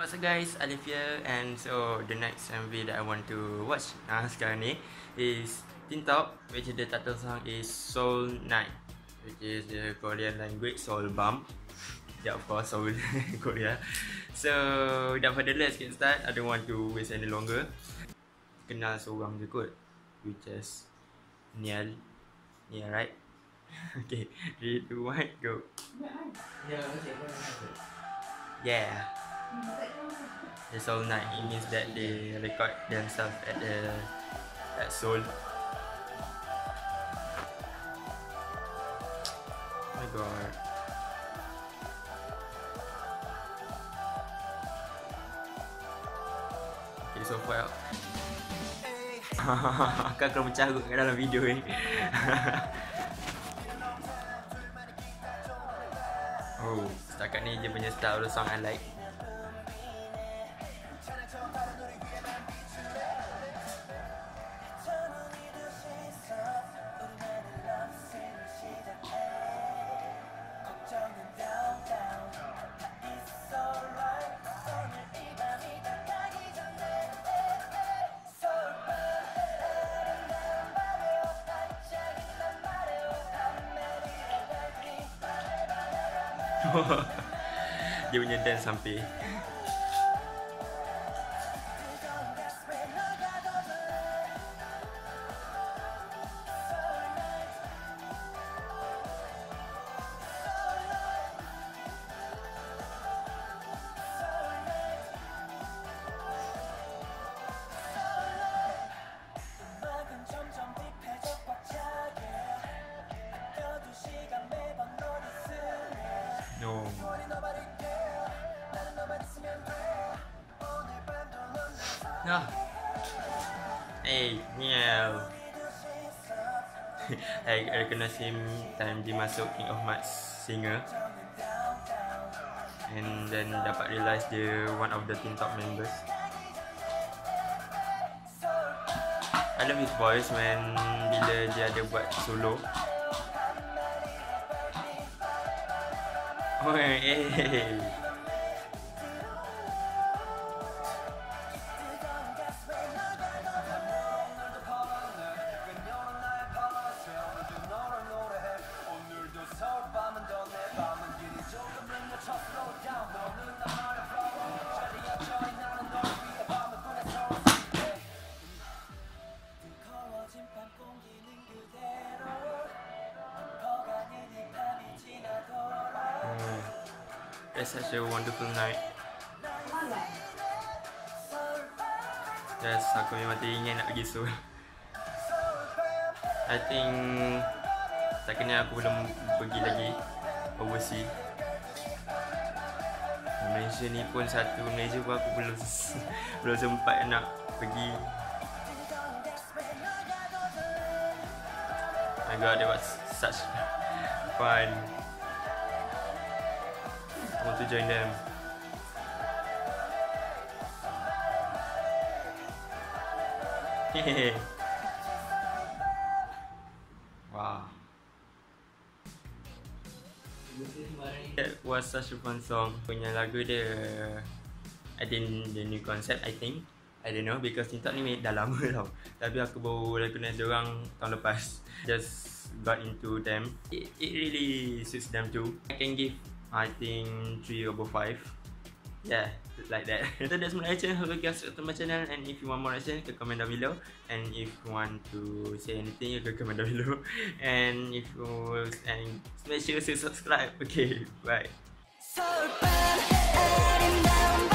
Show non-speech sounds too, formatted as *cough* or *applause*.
What's up guys, Alif here and so the next MV that I want to watch uh, sekarang ni is Teen Top which the title song is Soul Night which is the Korean language Soul Bump. *laughs* Yeah of course Soul *laughs* Korea. So without further let's get start I don't want to waste any longer. Kenal seorang je kot which is Nial. Nial right? *laughs* okay, 3, 2, 1, go Yeah the Soul Night. It means that they record themselves at the at Seoul. Oh my god. Okay, so far *laughs* Akan akan pecah kat dalam video ni *laughs* Oh, setakat ni je punya style the song I like Dia punya dance sampai Ah. Hey, meow. I recognize him time dia masuk King of Mats singer. And then dapat realise dia one of the Teen Top members. I love his voice when bila dia ada buat solo. *laughs* Oh, hey. It's such a wonderful night. Yes, aku memang teringin nak pergi Seoul. I think Setakat ni aku belum pergi lagi overseas Malaysia ni pun satu Malaysia pun aku belum *laughs* belum sempat nak pergi My god, that was such *laughs* fun Them. Hehehe. *laughs* wow. That was such a fun song. Punya lagu dia I think the new concept I think I don't know because TikTok ni dah lama *laughs* tau Tapi aku baru recognize diorang tahun lepas Just got into them It, it really suits them too I can give I think 3 over 5 Yeah, like that. So that's my reaction, hope you guys subscribe to my channel And if you want more reaction, you can comment down below. And if you want to say anything, you can comment down below. *laughs* And if you want and make sure to subscribe. Okay, bye. So bad,